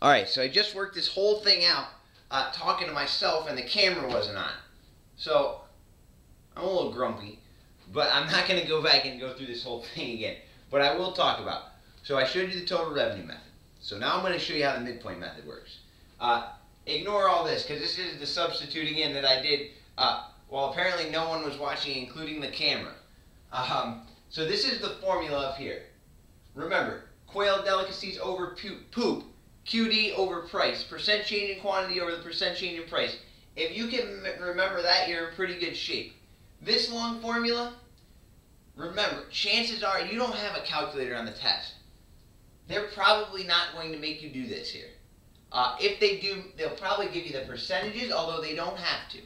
All right, so I just worked this whole thing out uh, talking to myself and the camera wasn't on. So I'm a little grumpy, but I'm not going to go back and go through this whole thing again. But I will talk about. So I showed you the total revenue method. So now I'm going to show you how the midpoint method works. Uh, ignore all this because this is the substituting in that I did uh, well apparently no one was watching including the camera. Um, so this is the formula up here. Remember, quail delicacies over poop, QD over price, percent change in quantity over the percent change in price. If you can remember that, you're in pretty good shape. This long formula, remember, chances are you don't have a calculator on the test. They're probably not going to make you do this here. Uh, if they do, they'll probably give you the percentages, although they don't have to.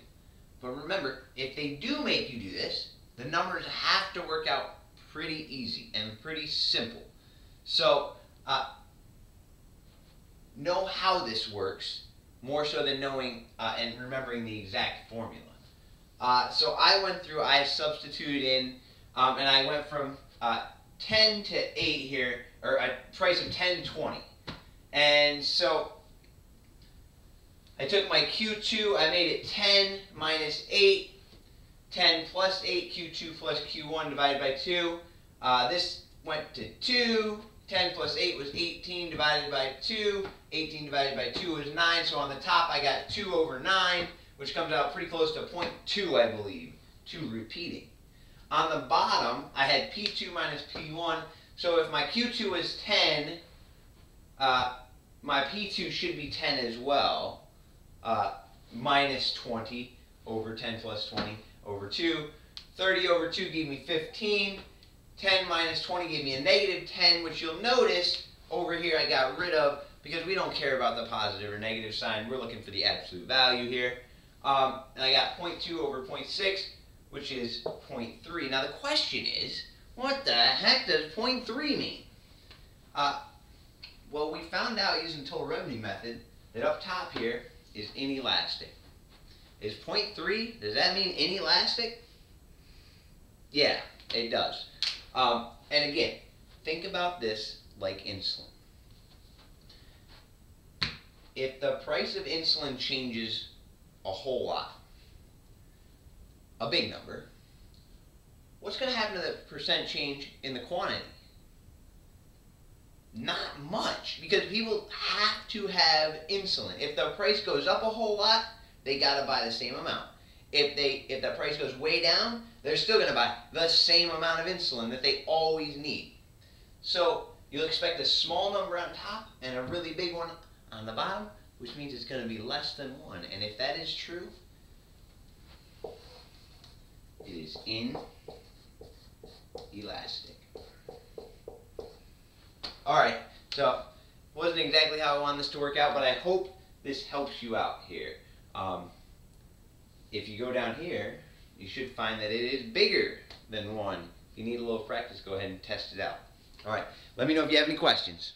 But remember, if they do make you do this, the numbers have to work out pretty easy and pretty simple. So, uh, know how this works more so than knowing uh, and remembering the exact formula. Uh, so I went through, I substituted in, um, and I went from uh, 10 to 8 here, or a price of 10 to 20. And so I took my Q2, I made it 10 minus 8, 10 plus 8, Q2 plus Q1 divided by 2. Uh, this went to 2, 10 plus 8 was 18 divided by 2, 18 divided by 2 is 9, so on the top I got 2 over 9, which comes out pretty close to 0.2 I believe, 2 repeating. On the bottom, I had P2 minus P1, so if my Q2 is 10, uh, my P2 should be 10 as well uh, minus 20 over 10 plus 20 over 2. 30 over 2 gave me 15. 10 minus 20 gave me a negative 10, which you'll notice over here I got rid of because we don't care about the positive or negative sign. We're looking for the absolute value here. Um, and I got 0.2 over 0.6, which is 0.3. Now the question is, what the heck does 0.3 mean? Uh, well, we found out using total revenue method that up top here, is inelastic. Is 0.3, does that mean inelastic? Yeah, it does. Um, and again, think about this like insulin. If the price of insulin changes a whole lot, a big number, what's going to happen to the percent change in the quantity? Not much, because people have to have insulin. If the price goes up a whole lot, they got to buy the same amount. If they if the price goes way down, they're still going to buy the same amount of insulin that they always need. So you'll expect a small number on top and a really big one on the bottom, which means it's going to be less than 1. And if that is true, it is inelastic. Alright, so wasn't exactly how I wanted this to work out, but I hope this helps you out here. Um, if you go down here, you should find that it is bigger than 1. If you need a little practice, go ahead and test it out. Alright, let me know if you have any questions.